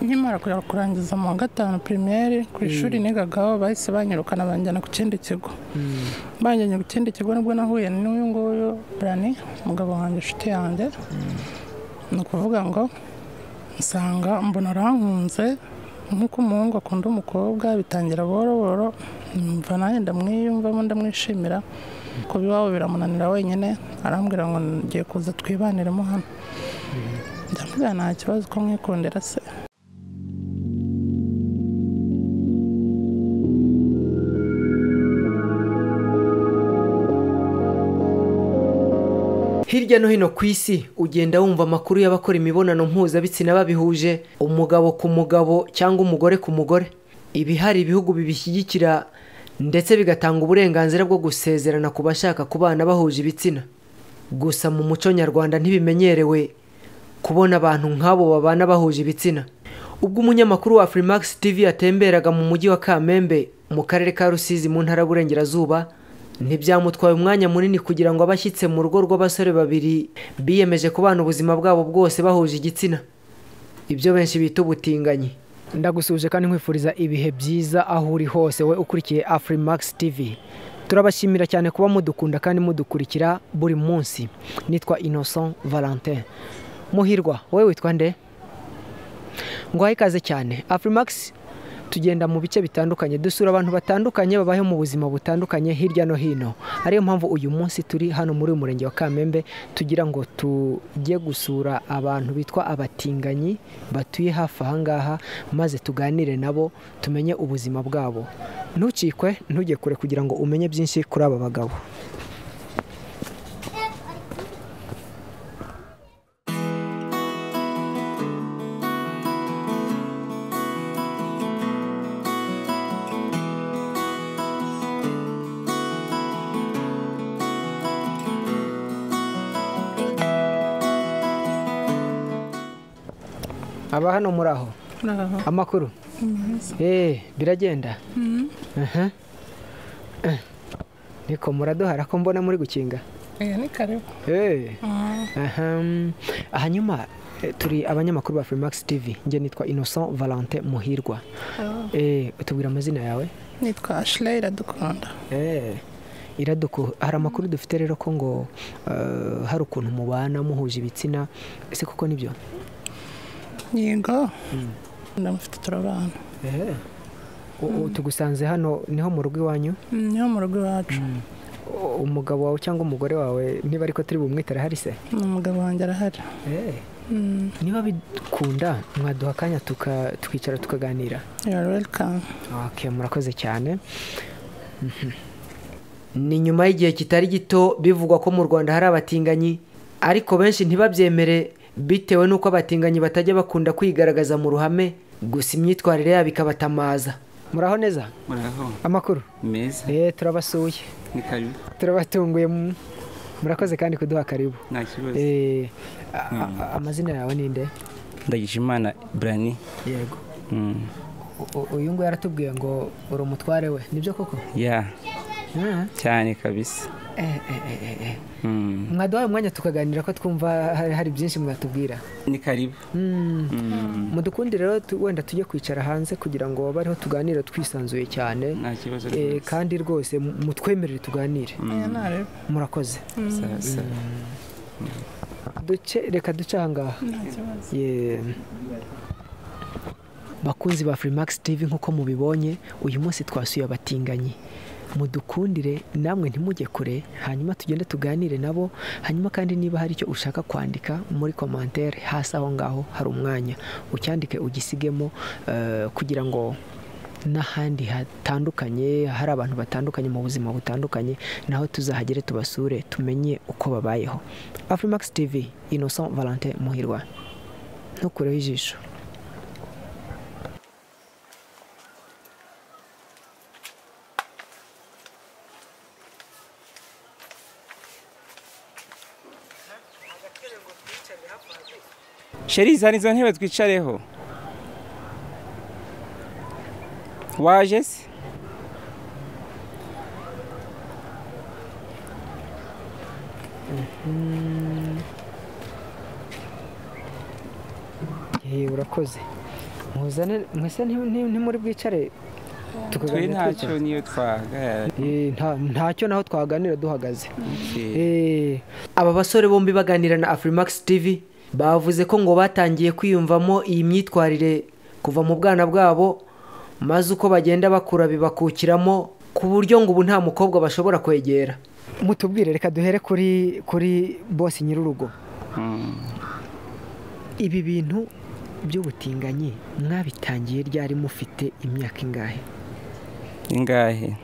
nkimara kurangiza mu wa gatanu pirimeri ku ishuri nigagaho bahise banyirukana banjyana ku kindi kigo. Banjyanye ku kindi kigo ni bwo nahuye n'uyu nguyu burani umugabo wanjye inshuti yanjye. Ni ukuvuga ngo nsanga mbona arankunze nk'uko umuhungu akunda umukobwa bitangira buhoro buhoro numva nanjye ndamwiyumvamo ndamwishimira kuba iwabo biramunanira wenyine arambwira ngo ngiye kuza twibaniremo hano. Ndamubwira nta kibazo ko mwikundira se. Hirya no hino ku isi ugenda wumva amakuru y'abakora imibonano mpuzabitsina babihuje umugabo ku mugabo cyangwa umugore ku mugore. Ibi hari ibihugu bibishyigikira ndetse bigatanga uburenganzira bwo gusezerana ku bashaka kubana bahuje ibitsina. Gusa mu muco nyarwanda ntibimenyerewe kubona abantu nk'abo babana bahuje ibitsina. Ubwo umunyamakuru wa Freemax TV yatemberaga mu mujyi wa Kamembe mu karere ka Rusizi mu ntara y'Uburengerazuba ntibyamutwaye umwanya munini kugira ngo abashyitse mu rugo rw'abasore babiri biyemeje kubana ubuzima bwabo bwose bahuje igitsina. Ibyo benshi bita ubutinganyi. Ndagusuje kandi nkwifuriza ibihe byiza aho uri hose we ukurikiye Afrimax TV turabashimira cyane kuba mudukunda kandi mudukurikira buri munsi. Nitwa Innocent Valentin. Muhirwa wowe witwa nde? Nguhaye ikaze cyane. Afrimax tugenda mu bice bitandukanye dusura abantu batandukanye babayeho mu buzima butandukanye hirya no hino. Ariyo mpamvu uyu munsi turi hano muri uyu murenge wa kamembe tugira ngo tujye gusura abantu bitwa abatinganyi batuye hafi aha ngaha maze tuganire nabo tumenye ubuzima bwabo. Ntucikwe ntujye kure kugira ngo umenye byinshi kuri aba bagabo. Aba hano muri aho? Amakuru? Eee biragenda. Aha Eh. niko muraduhara ko mbona muri gukinga? Hanyuma eh, turi abanyamakuru ba Freemax TV njye nitwa Innocent Valentin Muhirwa. Eee tubwira amazina yawe? Nitwa Ashley iradukunda. Eee iraduku hari amakuru dufite rero ko ngo eh, hari ukuntu mubana muhuje ibitsina. Ese koko ni byo? Yego ndamufite turabana tugusanze hano ni ho mu rugo iwanyu? Mm, ni ho mu rugo iwacu. U- umugabo wawe cyangwa umugore wawe niba ariko turi bumwite arahari se? Umugabo wanjye arahari. Mm, niba bikunda mwaduha akanya tukicara tukaganira? Murakoze cyane. Mhm. ni nyuma y'igihe kitari gito bivugwa ko mu rwanda hari abatinganyi ariko benshi ntibabyemere. Bitewe n'uko abatinganyi batajya bakunda kwigaragaza mu ruhame gusa imyitwarire yabo ikabatamaza. Muraho neza? Muraho. Amakuru? Meza. Eh turabasuye. Ni karibu. Turabatunguye mu- murakoze kandi kuduha karibu. Nta kibazo. Eh, a- amazina yawe ni nde? Ndagijimana burani yego. Mm. U- uyu nguyu yaratubwiye ngo uri umutware we. Nibyo koko? Ya. Ah, cyane kabisa. Eh, eh, eh, eh, eh. Mm. mwaduhaye umwanya tukaganira ko twumva hari, hari byinshi mwatubwira. Ni karibu. Mm. Mm. mudukundire rero wenda tujye kwicara hanze kugira ngo babe ariho tuganire twisanzuye cyane. Eh, kandi rwose mu- mutwemerere tuganire. Murakoze. Reka duce kibazo. Yeah. bakunzi ba Freemax TV nk'uko mubibonye uyu munsi twasuye abatinganyi. Mudukundire namwe ntimujye kure hanyuma tugende tuganire nabo hanyuma kandi niba hari icyo ushaka kwandika muri komantere hasi aho ngaho hari umwanya. Ucyandike ugisigemo eh, kugira ngo n'ahandi hatandukanye hari abantu batandukanye mu buzima butandukanye naho tuzahagere tubasure tumenye uko babayeho. Afrimax TV Innocent Valentin Muhirwa. Ntukureho ijisho. Sheri zana izo ntebe twicareho waje se Yewe urakoze. Muzane mwese nti- nti- ntimuri bwicare tukaganira ntacyo niyo twahagarara Eh, nta- ntacyo naho twaganira duhagaze. Eh, Eh, aba basore bombi baganira na Afrimax TV bavuze ko ngo batangiye kwiyumvamo iyi myitwarire kuva mu bwana bwabo maze uko bagenda bakura bibakukiramo ku buryo ngo ubu nta mukobwa bashobora kwegera. Mutubwire reka duhere kuri kuri bosi nyir'urugo. Mm. ibi bintu by'ubutinganyi mwabitangiye ryari mufite imyaka ingahe? Ingahe?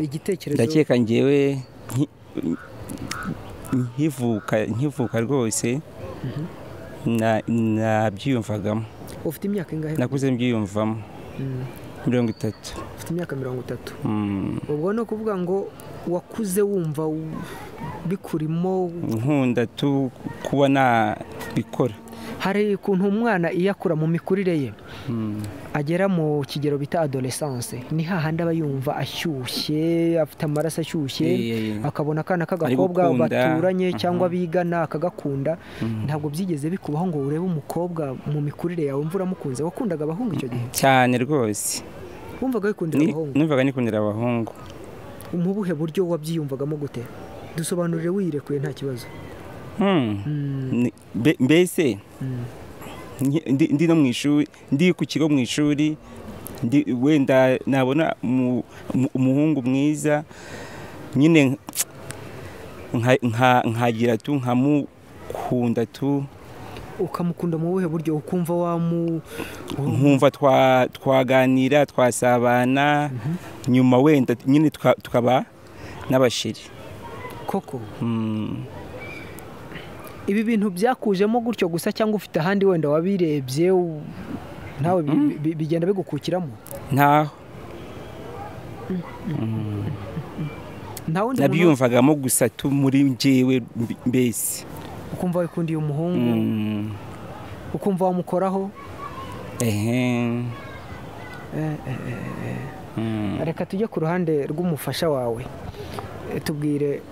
Igitekerezo ndakeka ngewe nki- nkivuka nkivuka rwose. Nabyiyumvagamo ufite imyaka ingahe? Nakuze mbyiyumvamo. Mm, mirongo itatu. Ufite imyaka mirongo itatu. Mm. ubwo ni ukuvuga ngo wakuze wumva bikurimo nkunda tu kuba nabikora hari ukuntu umwana iyo akura mu mikurire ye. Agera mu kigero bita adolescence ni hahandi aba yumva ashyushye afite amaraso ashyushye akabona akana k'agakobwa baturanye cyangwa Mhm. bigana akagakunda Mm. ntabwo byigeze bikubaho ngo urebe umukobwa mu mikurire yawe wumva uramukunze wakundaga abahungu icyo gihe? Cyane rwose. Wumvaga wikundira abahungu? numvaga nikundira abahungu. Mu buhe buryo wabyiyumvagamo gute? Dusobanurire wirekuye nta kibazo. Hmm. Mm, mbe- mbese? Mm. Nki- ndi no mu ishuri ndi ku kigo mu ishuri wenda nabona umu- umu- umuhungu mwiza nyine nka- nka- nkagira tu nkamukunda tu. Ukamukunda mu buhe buryo? Ukumva wamu nkumva twa- twaganira twasabana nyuma wenda nyine tuka- tukaba n'abashiri koko? Hmm. Ibi bintu byakujemo gutyo gusa cyangwa ufite ahandi wenda wabirebye nawe bi- bigenda bigukukiramo ntaho. Nta wundi muntu nabyiyumvagamo gusa tu muri njyewe mbese. Ukumva wikundiye umuhungu? Hmm. ukumva wamukoraho? Ehe. Eh, eh, eh, eh. reka tujye ku ruhande rw'umufasha wawe. Tubwire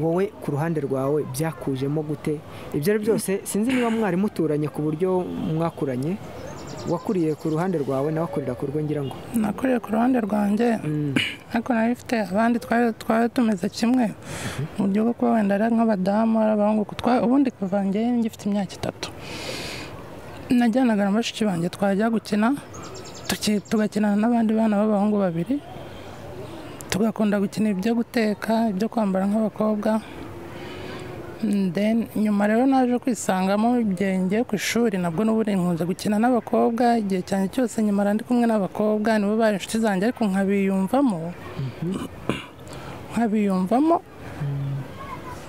wowe ku ruhande rwawe byakujemo gute? Ibyo ari byose sinzi niba mwari muturanye ku buryo mwakuranye. Wakuriye ku ruhande rwawe nawe akurira ku rwe ngira ngo? Nakuriye ku ruhande rwanjye? Mm, ariko nari mfite abandi twari tumeze kimwe. Mu buryo bwo kuba wenda ari nk'abadamu ari abahungu ubundi kuva njye ngifite imyaka itatu. Najyanaga na bashiki banjye twajya gukina tugakinana n'abandi bana b'abahungu babiri. Tugakunda gukina ibyo guteka ibyo kwambara nk'abakobwa. Then nyuma rero naje kwisangamo igihe ngiye ku ishuri nabwo n'ubundi nkunze gukina n'abakobwa. Igihe cyanjye cyose nyamara ndi kumwe n'abakobwa nibo bari inshuti zanjye ariko nkabiyumvamo. Nkabiyumvamo.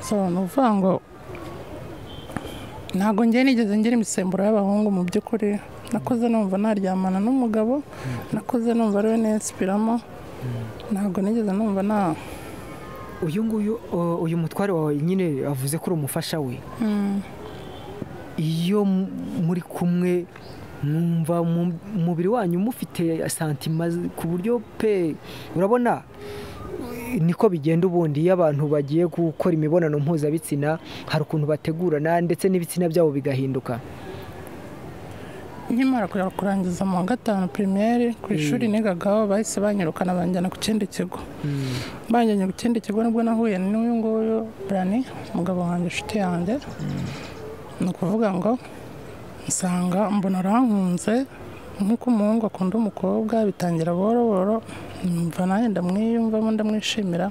So ni ukuvuga ngo ntabwo ngiye nigeze ngira imisemburo y'abahungu mu by'ukuri. Nakoze numva naryamana n'umugabo. Nakoze numva ari we nensipiramo. Ntabwo nigeze numva na uyu nguyu uyu mutware wawe nyine avuze ko uri umufasha we. Mm. iyo muri kumwe mwumva mu mubiri wanyu mufite santima ku buryo pe urabona? Niko bigenda ubundi iyo abantu bagiye gukora imibonano mpuzabitsina hari ukuntu bategurana ndetse n'ibitsina byabo bigahinduka. Nkimara kurangiza mu wa gatanu pirimeri ku ishuri nigagaho bahise banyirukana banjyana ku kindi kigo. Banjyanye ku kindi kigo ni bwo nahuye n'uyu nguyu burani umugabo wanjye inshuti yanjye. Ni ukuvuga ngo nsanga mbona arankunze nk'uko umuhungu akunda umukobwa bitangira buhoro buhoro numva nanjye ndamwiyumvamo ndamwishimira.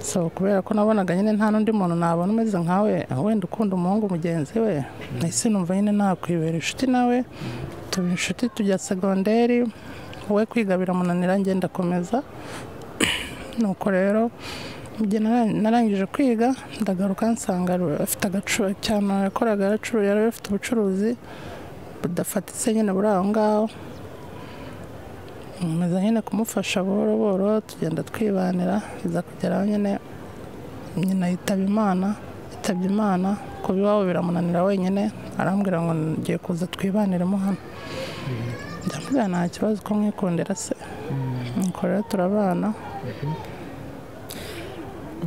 So kubera ko nabonaga nyine nta n'undi muntu nabona umeze nkawe wenda ukunda umuhungu mugenzi we nahise numva nyine nakwibera inshuti nawe tuba inshuti tujya segonderi we kwiga biramunanira ngenda akomeza nuko rero narangije kwiga ndagaruka nsanga afite agaciro cyane yakoraga yari afite ubucuruzi budafatitse nyine buri aho ngaho. Nkomeza nyine kumufasha buhoro buhoro tugenda twibanira biza kugeraho nyine nyina yitaba imana yitabye imana kuba iwabo biramunanira wenyine arambwira ngo ngiye kuza twibaniremo hano. Ndamubwira nta kibazo ko mwikundira se. Nuko rero turabana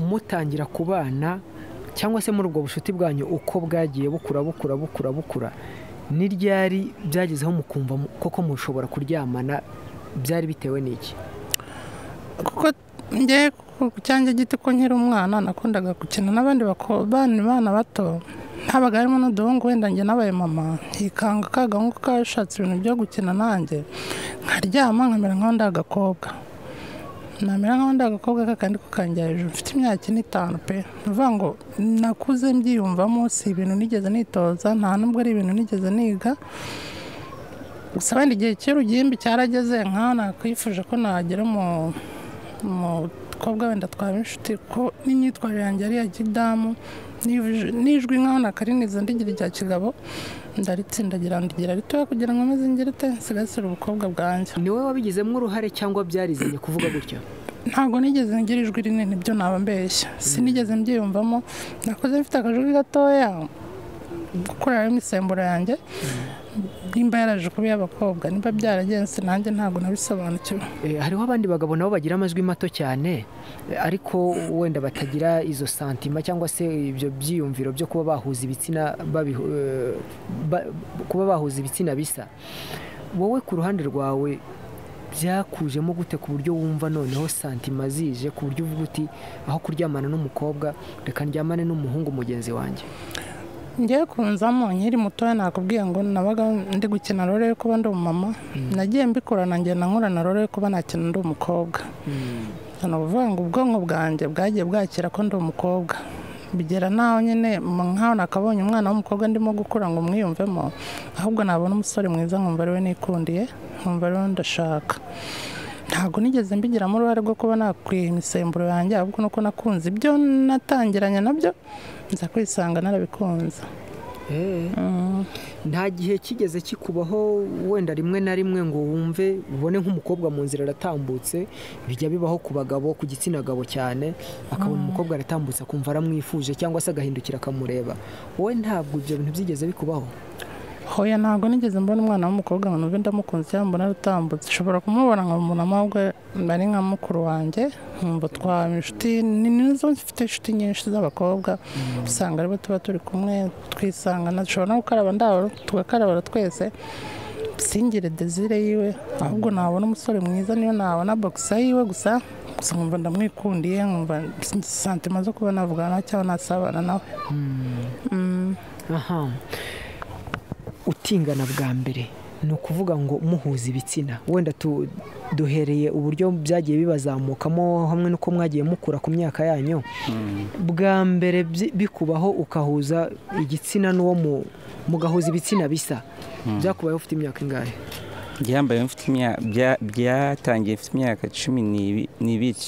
mutangira kubana cyangwa se muri ubwo bushuti bwanyu uko bwagiye bukura bukura bukura bukura ni ryari byagezeho mukumva mu- koko mushobora kuryamana byari bitewe n'iki? Kuko njye ku cyanjye giti ko nkiri umwana nakundaga gukina n'abandi bana bato. Habaga harimo n'uduhungu wenda njye nabaye mama. Nkikanga ka gahungu kashatse ibintu byo gukina nanjye. Nkaryama nkamera nk'aho ndi agakobwa namera nk'aho ndi agakobwa kakandi ko kanjya hejuru. Mfite imyaka ine itanu pe. Ni ukuvuga ngo nakuze mbyiyumvamo si ibintu nigeze nitoza nta nubwo ari ibintu nigeze niga. Gusa wenda igihe cy'urugimbi cyarageze nkaho nakwifuje ko nagira mu umukobwa wenda twaba inshuti ko n'imyitwarire yanjye ari iya kidamu n'ijwi- nkaho nakariniza ndigira irya kigabo ndaritsindagira ndigira ritoya kugira ngo meze ngire ute nsigasire ubukobwa bwanjye. Ni wowe wabigizemo uruhare cyangwa byarizanye kuvuga gutyo? Ntabwo nigeze ngira ijwi rinini byo naba mbeshya. Sinigeze mbyiyumvamo. Nakoze mfite akajwi gatoya gukorera imisemburo yanjye. Nimba yaraje kuba iy'abakobwa nimba byaragenze nanjye ntabwo nabisobanukiwe. Eh, hariho abandi bagabo nabo bagira amajwi mato cyane eh, ariko wenda batagira izo santima cyangwa se ibyo byiyumviro byo kuba bahuza ibitsina eh, ba- kuba bahuza ibitsina bisa. Wowe ku ruhande rwawe byakujemo gute ku buryo wumva noneho santima zije ku buryo uvuga uti aho kuryamana n'umukobwa reka ndyamane n'umuhungu mugenzi wanjye ngiye kunzamo nkiri mutoya nakubwiye ngo nabaga ndi gukina role yo kuba ndi umumama. Nagiye mbikorana ngenda nkorana role yo kuba nakina ndi umukobwa. Ni ukuvuga ngo ubwonko bwanjye bwagiye bwakira ko ndi umukobwa. Bigera naho nyine nkaho nakabonye umwana w'umukobwa ndimo gukura ngo mwiyumvemo ahubwo nabona umusore mwiza nkumva ari we nikundiye nkumva ari we ndashaka. Ntabwo nigeze mbigiramo uruhare rwo kuba nakwiha imisemburo yanjye ahubwo nuko nakunze. Ibyo natangiranye na byo nza kwisanga narabikunze. Mm. nta gihe kigeze kikubaho wenda rimwe na rimwe ngo wumve ubone nk'umukobwa mu nzira aratambutse bijya bibaho ku bagabo ku gitsina gabo cyane akabona umukobwa aratambutse akumva aramwifuje cyangwa se agahindukira akamureba. Wowe ntabwo ibyo bintu byigeze bikubaho. Hoya ntabwo nigeze mbona umwana w'umukobwa ngo numve ndamukunze cyangwa mbona arutambutse. Ushobora kumubona nka umuntu amahubwo ari nka mukuru wanjye nkumva twaba inshuti ni nizo mfite inshuti nyinshi z'abakobwa usanga ari bo tuba turi kumwe twisangana dushobora no gukaraba ndabo tugakarabara twese singire desire yiwe ahubwo nabona umusore mwiza niyo nabona bogisa yiwe gusa gusa nkumva ndamwikundiye nkumva santima zo kuba navugana cyangwa nasabana nawe. Mm. aha. Utingana bwa mbere. Ni ukuvuga ngo muhuza ibitsina. Wenda tu- duhereye uburyo byagiye bibazamukamo hamwe n'uko mwagiye mukura ku myaka yanyu. Bwa mbere bikubaho ukahuza igitsina n'uwo mu- mugahuza ibitsina bisa. Byakubayeho ufite imyaka ingahe? Byambaye mfite imyaka bya- byatangiye mfite imyaka cumi n'ibi- n'ibiri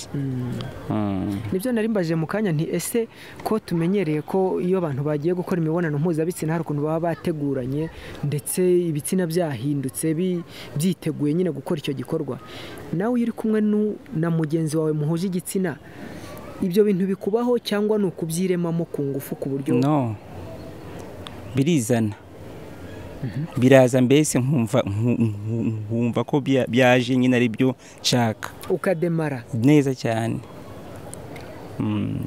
Mm. ni byo nari mbajije mu kanya nti ese ko tumenyereye ko iyo abantu bagiye gukora imibonano mpuzabitsina hari ukuntu baba bateguranye ndetse ibitsina byahindutse byiteguye nyine gukora icyo gikorwa. Nawe iyo uri kumwe na mugenzi wawe muhuje igitsina ibyo bintu bikubaho cyangwa ni ukubyiremamo ku ngufu ku buryo? No. Birizana. Biraza mbese nkumva nku- nku- nkumva ko bya- byaje nyine ari byo nshaka. Ukademara. Neza cyane. Mm.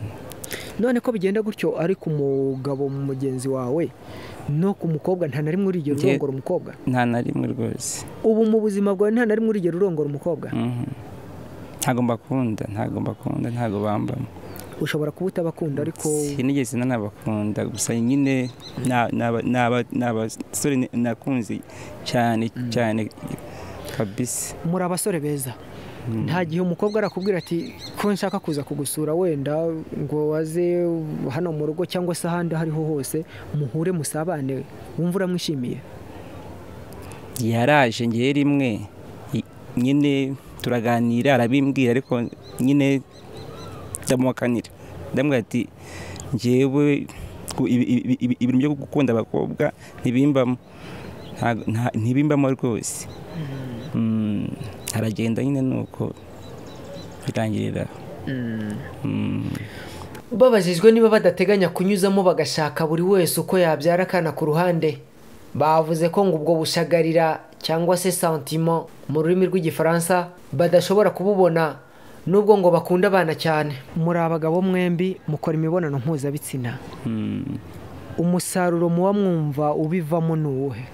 none ko bigenda gutyo ari ku mugabo mugenzi wawe no ku mukobwa nta na rimwe urigera urongora umukobwa. nta na rimwe rwose. Ubu mu buzima bwawe nta na rimwe urigera urongora umukobwa. Mhm. ntago mbakunda ntago mbakunda ntago bambamo. Ushobora kuba utabakunda ariko sinigeze nanabakunda gusa nyine na- naba- naba- ni abasore ni- nakunze cyane cyane kabisa. Muri abasore beza. Nta gihe umukobwa arakubwira ati ko nshaka kuza kugusura wenda ngo waze hano mu rugo cyangwa se ahandi aho ariho hose muhure musabane wumva uramwishimiye. Yaraje ngewe rimwe nyine turaganira arabimbwira ariko nyine ndamuhakanira ndamubwira ati ngewe ibintu byo gukunda abakobwa ntibimbamo. Ntibimbamo rwose. Mm, aragenda nyine nuko birangirira Mm. babajijwe niba badateganya kunyuzamo bagashaka buri wese uko yabyara akana ku ruhande. Bavuze ko ngo ubwo bushagarira cyangwa se sentiment mu rurimi rw'igifaransa badashobora kububona. Nubwo ngo bakunda abana cyane. Muri abagabo mwembi mukora imibonano mpuzabitsina. Mm. umusaruro muba mwumva ubivamo ni uwuhe?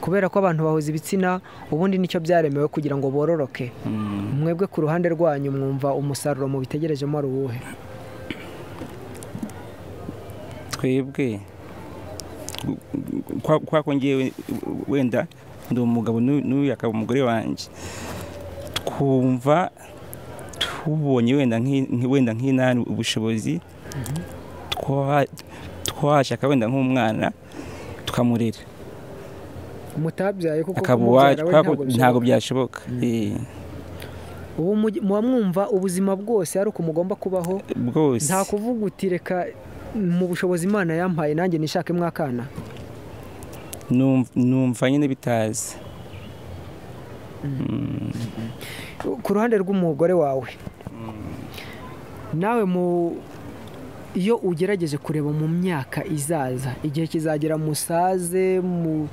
Kubera ko abantu bahuza ibitsina ubundi ni cyo byaremewe kugira ngo bororoke. Mm. mwebwe ku ruhande rwanyu mwumva umusaruro mubitegerejemo ari uwuhe? Twebwe. Kwa- kwa ko ngewe wenda ndi umugabo n'uyu akaba umugore wanjye twumva tubonye wenda nk'i- nk'i- wenda nk'inani ubushobozi twa- twashaka wenda nk'umwana tukamurera. Mutabyaye kuko ntabwo byashoboka. Eh, ubu muba mwumva ubuzima bwose ari uko mugomba kubaho. Bwose. Nta kuvuga uti reka mu bushobozi imana yampaye nanjye nishakemo akana Numv- numva nyine bitazi. Ku ruhande rw'umugore wawe. Nawe mu iyo ugerageje kureba mu myaka izaza igihe kizagera musaze mu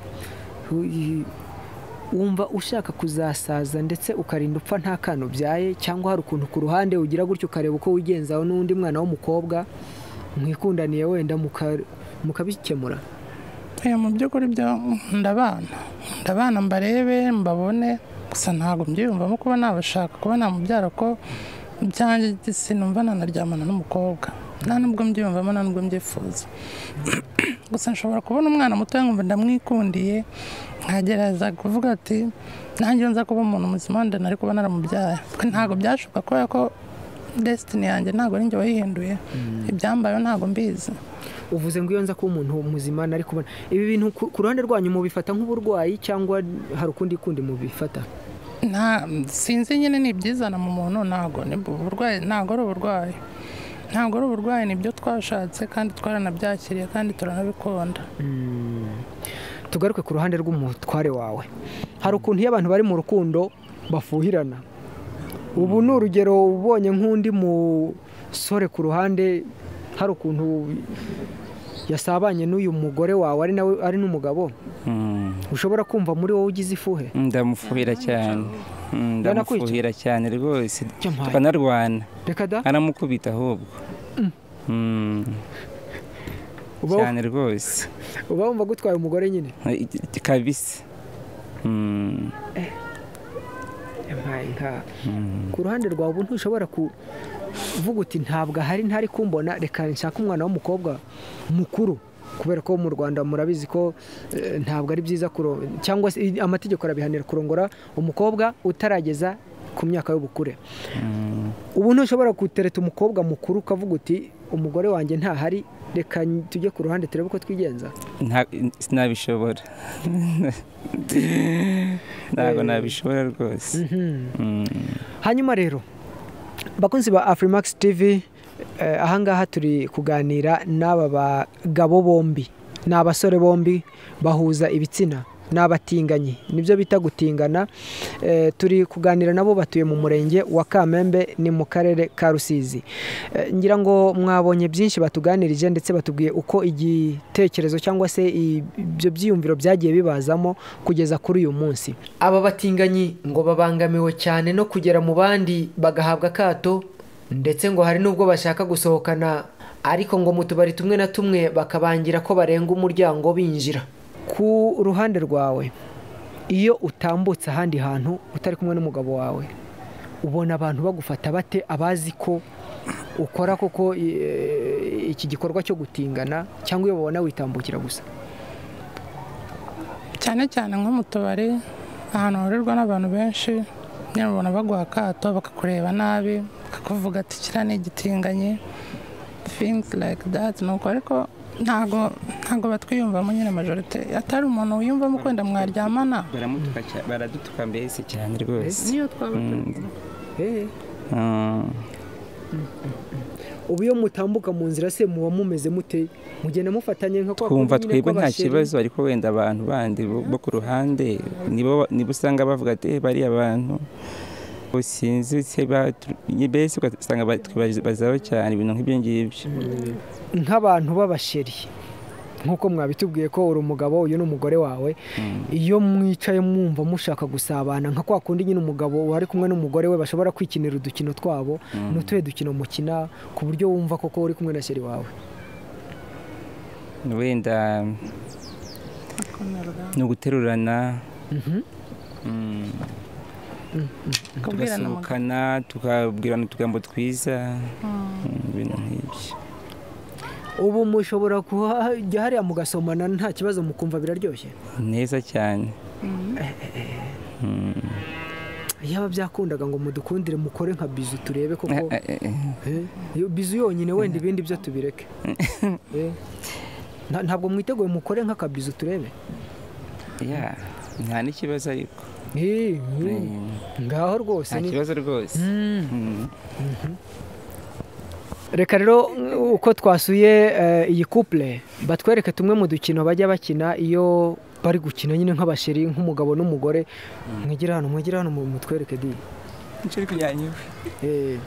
wumva ushaka kuzasaza ndetse ukarinda upfa nta kana ubyaye cyangwa hari ukuntu ku ruhande ugira gutyo ukareba uko wigenzaho n'undi mwana w'umukobwa mwikundaniye wenda muka- mukabikemura. Mu by'ukuri byo ndabana. Ndabana mbarebe mbabone. Gusa ntabwo mbyiyumvamo kuba nabashaka kuba namubyara ko byanjye sinumva nanaryamana n'umukobwa. Nta nubwo mbyiyumvamo nta nubwo mbyifuza. Gusa nshobora kubona umwana muto nkumva ndamwikundiye nkagerageza kuvuga ati nanjye nza kuba umuntu muzima wenda nari kuba naramubyaye ntabwo byashoboka kubera ko desitini yanjye ntabwo ari njye wayihinduye. Ibyambayeho ntabwo mbizi. Uvuze ngo iyo nza kuba umuntu muzima nari kubona. Ibi bintu ku ruhande rwanyu mubifata nk'uburwayi cyangwa hari ukundi kundi mubifata? Sinzi nyine ni mu muntu ntabwo ntabwo ari uburwayi. Ntabwo ari uburwayi ni ibyo twashatse kandi twaranabyakiriye kandi turanabikunda tugaruke ku ruhande rw'umutware wawe. Hari ukuntu iyo abantu bari mu rukundo bafuhirana. Ubu ni urugero ubonye nk'undi musore ku ruhande hari ukuntu yasabanye n'uyu mugore wawe ari nawe ari n'umugabo? Mm. ushobora kumva muri wowe ugize ifuhe? Ndamufuhira cyane. Mm, Yanakwica? ndamufuhira cyane rwose. Da. Aramukubita ahubwo. Mm, cyane rwose. Uba wumva gutwaye umugore nyine? Kabisa. Yampaye nka. Mm. ku ruhande rwawe ubu ntushobora kuvuga uti ntabwo ahari ntari kumbona reka nshaka umwana w'umukobwa mukuru. Kubera ko mu rwanda murabizi ko eh, ntabwo ari byiza cyangwa se amategeko arabihanira kurongora umukobwa utarageza ku myaka y'ubukure. Ubu ntushobora gutereta umukobwa mukuru ukavuga uti umugore wanjye ntahari reka tujye ku ruhande turebe uko twigenza. Nta- sinabishobora. Ntabwo Eh. nabishobora rwose. Mm. hanyuma rero bakunzi ba afurimax tv eh, ahangaha turi kuganira n'aba bagabo bombi ni abasore bombi bahuza ibitsina. Ni abatinganyi ni byo bita gutingana Eh, turi kuganira nabo batuye mu murenge wa kamembe ni mu karere ka rusizi. Eh, ngira ngo mwabonye byinshi batuganirije ndetse batubwiye uko igitekerezo cyangwa se ibyo byiyumviro byagiye bibazamo kugeza kuri uyu munsi. Aba batinganyi ngo babangamiwe cyane no kugera mu bandi bagahabwa akato ndetse ngo hari n'ubwo bashaka gusohokana. Ariko ngo mu tubari tumwe na tumwe bakabangira ko barenga umuryango binjira. Ku ruhande rwawe. Iyo utambutse ahandi hantu utari kumwe n'umugabo wawe ubona abantu bagufata bate abazi ko ukora koko eh, iki gikorwa cyo gutingana cyangwa iyo babona witambukira gusa? Cyane cyane nko mu tubari ahantu hahurirwa n'abantu benshi nyine ubona baguha akato bakakureba nabi bakakuvuga ati kiriya ni igitinganye things like that. Nuko ariko ntago ntago batwiyumvamo nyine majorite. Atari umuntu wiyumvamo kwenda mwaryamana. Baradutuka mbese cyane rwose. Niyo twaba Mm. Eh, Mm. ubu iyo mutambuka mu nzira se muba mumeze mute? Mugenda mufatanye nka kwa twumva twebwe nta kibazo ariko wenda abantu bandi bo ku ruhande nibo nibo usanga bavuga ati "Eh, bariya bantu. Sinzi se batu- mbese ugasanga batwibazaho cyane ibintu nk'ibyo ngibyo. Nk'abantu b'abasheri nk'uko mwabitubwiye ko uri umugabo uyu ni umugore wawe iyo mwicaye mwumva mushaka gusabana nka kwa kundi nyine umugabo wari kumwe n'umugore we bashobora kwikinira udukino twabo ni utuhe dukino mukina ku buryo wumva koko uri kumwe na sheri wawe? Wenda ni uguterurana. Tugasohokana tukabwirana utugambo twiza. Mm, ibintu nk'ibyo. Ubu mushobora kujya hariya mugasomana nta kibazo mukumva biraryoshye? Neza cyane. Yaba byakundaga ngo mudukundire mukore nka bizu turebe koko? Eh, eh, eh. Iyo bizu yonyine wenda ibindi byo tubireke. Nta- ntabwo mwiteguye mukore nk'akabizu turebe? Ya nta n'ikibazo ariko. Ngaho rwose nta ni- kibazo rwose. Mm. Mm. reka rero uko twasuye eh, iyi couple batwereke tumwe mu dukino bajya bakina iyo bari gukina nyine nk'abasheri nk'umugabo n'umugore. Mwegere hano mwegere hano mu- mutwereke di. Nicyo kujyanye. Eh.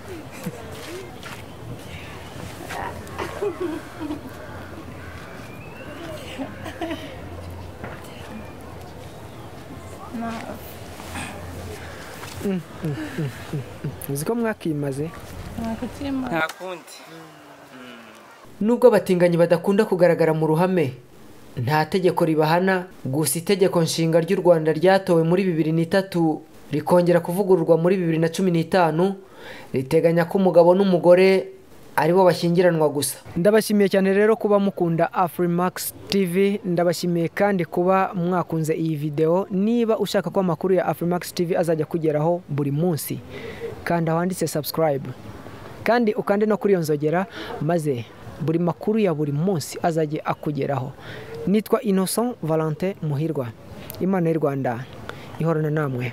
Uzi ko mwakimaze. Nta kundi nubwo abatinganyi badakunda kugaragara mu ruhame nta tegeko ribahana. Gusa itegeko nshinga ry'u rwanda ryatowe muri bibiri n'itatu rikongera kuvugururwa muri bibiri na cumi n'itanu riteganya ko umugabo n'umugore ari bo bashyingiranwa gusa. Ndabashimiye cyane rero kuba mukunda afurimax tv ndabashimiye kandi kuba mwakunze iyi videwo niba ushaka ko amakuru ya afurimax tv azajya kugeraho buri munsi kanda wanditse subscribe. Kandi ukande no kuri iyo nzogera maze buri makuru ya buri munsi azajya akugeraho. Nitwa innocent valentin muhirwa imana y'u rwanda ihorana namwe.